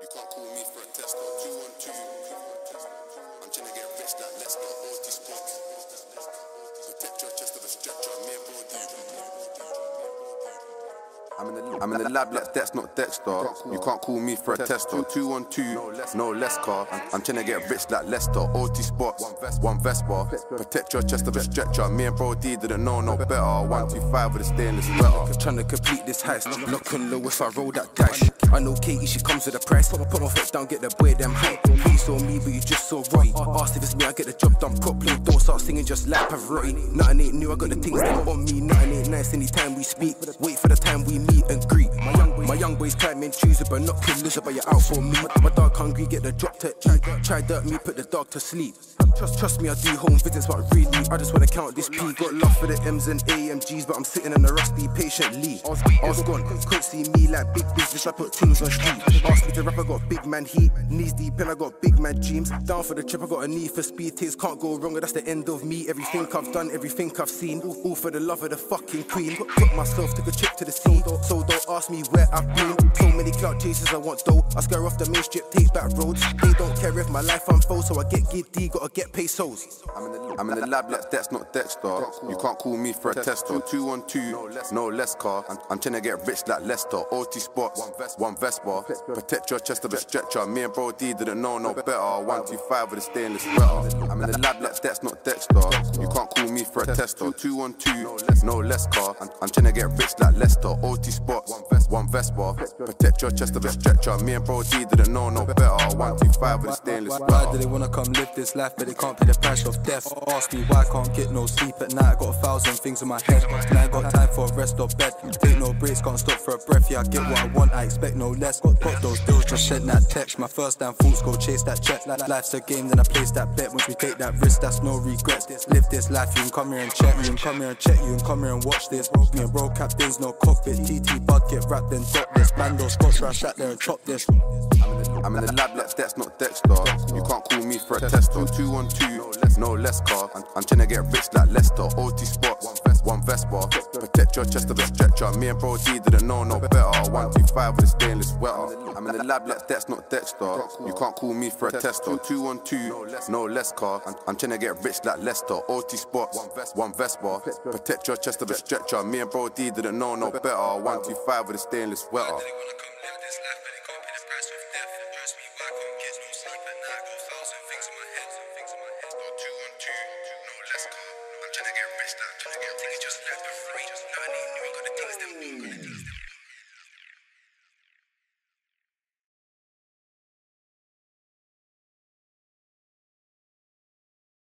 You can't call me for a test or two on two. I'm trying to get rich like Leicester, multi sports. Protect your chest of a stretcher, me and bro I'm in, the, lab like that's not Dexter. You can't call me for a tester. Two on two, no less car. I'm trying to get rich like Leicester. OT spots, one Vespa. Protect your chest of a stretcher. Me and Bro D didn't know no better. One two five with a stainless sweater. Trying to complete this heist. Lock and low if I roll that dash. I know Katie, she comes with a price. Put my foot down, get the boy them hype. You saw me, but you just saw Roy. Asked if it's me, I get the job done properly. Don't start singing just like Pavarotti. Nothing ain't new, I got the things that on me. Nothing ain't nice anytime we speak. Wait for the time we meet and greet. My young, boys, my climbing choosing, but not killers, but you're out for me. My dog hungry, get the drop to eat. Try dirt me, put the dog to sleep. Trust, trust me, I do home visits, but really, I just wanna count this P. Got love for the M's and AMGs, but I'm sitting in the rusty patiently. I was gone, couldn't see me like big business, I put things on street. Asked me to rap, I got big man heat. Knees deep in, I got big man dreams. Down for the trip, I got a need for speed. Things can't go wrong, that's the end of me. Everything I've done, everything I've seen. All, for the love of the fucking queen. Put myself, took a trip to the sea. So don't ask me where I've been. So many clout chasers I want though. I scare off the main strip, take back roads. They don't care if my life unfolds, so I get giddy, gotta get pesos. I'm in the, I'm in the lab like that's not Dexter. You can't call me for a tester. Two on two, no less car. I'm, I'm trying to get rich like Leicester. OT spots, one Vespa. Protect your chest of a stretcher. Me and Bro D didn't know no better. One two five with a stainless sweater. I'm in the lab like that's not Dexter. You can't call me for a tester. Two on two, no less car. I'm, I'm trying to get rich like Leicester. OT spots, one Vespa. Protect your chest of a stretcher. Me and Bro D didn't know no better. One two five with a stainless sweater. Why do they wanna come live this life, but they can't pay the price of death? Ask me why I can't get no sleep at night. I got a thousand things in my head. Now I got time for a rest or bed. Take no breaks, can't stop for a breath. Yeah, I get what I want, I expect no less. Got, those deals, just sent that text. My first damn thoughts go chase that check. Life's a game, then I place that bet. Once we take that risk, that's no regrets. Live this life, you can come here and check. You can come here and check, you can come here and watch this. Me and bro captains, no cockpit. TT bud get wrapped and dot this. Bando scotch, I sat there and chop this. I'm in the lab like that's not Dexter. You can't call me for a. Two on two, no less car. I'm, I'm trying to get rich like Leicester. OT spots, one vest, one Vespa. Protect your chest of a stretcher. Me and Bro D didn't know no better. One two five with a stainless sweater. I'm in the lab like that's not Dexter. You can't call me for a tester. Two on two, no less car. I'm, I'm trying to get rich like Leicester. OT spots, one Vespa. Protect your chest of a stretcher. Me and Bro D didn't know no better. One two five with a stainless sweater. thousand things in my head. About two on two, no less car. I'm trying to get rich now, I'm trying to get rich, just left